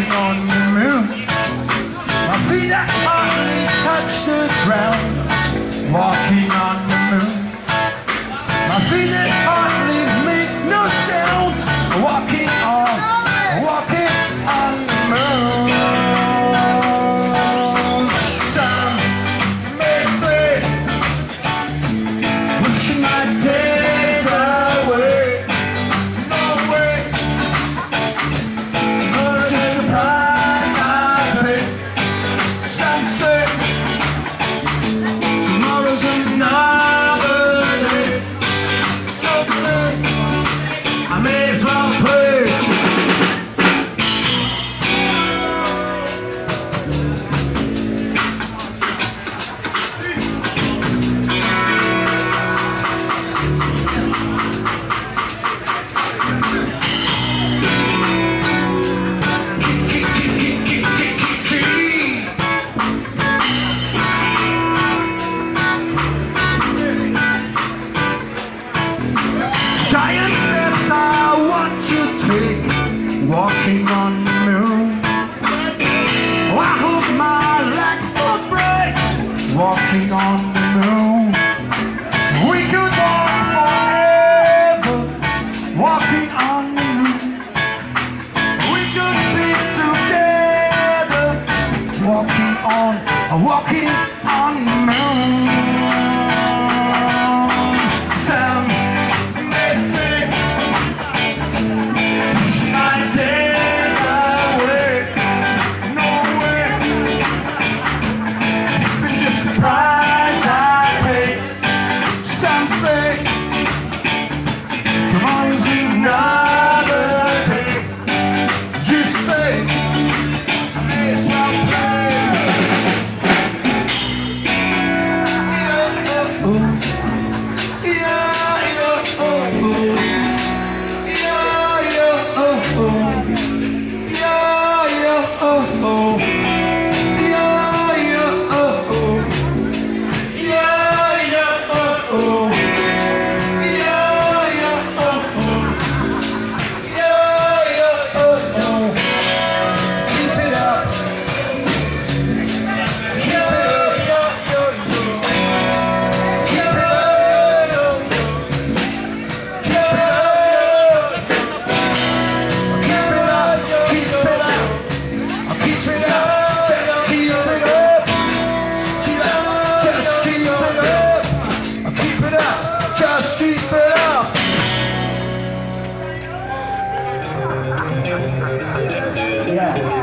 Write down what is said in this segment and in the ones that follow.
on may as well play. walking Yeah.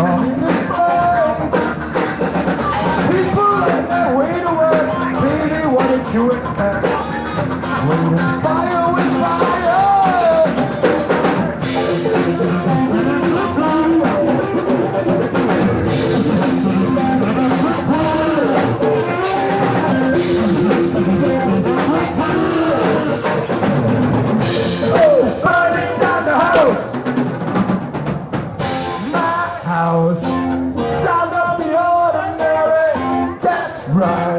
People in their way to work really wanted to expect. When fire house. Sound of the ordinary, that's right.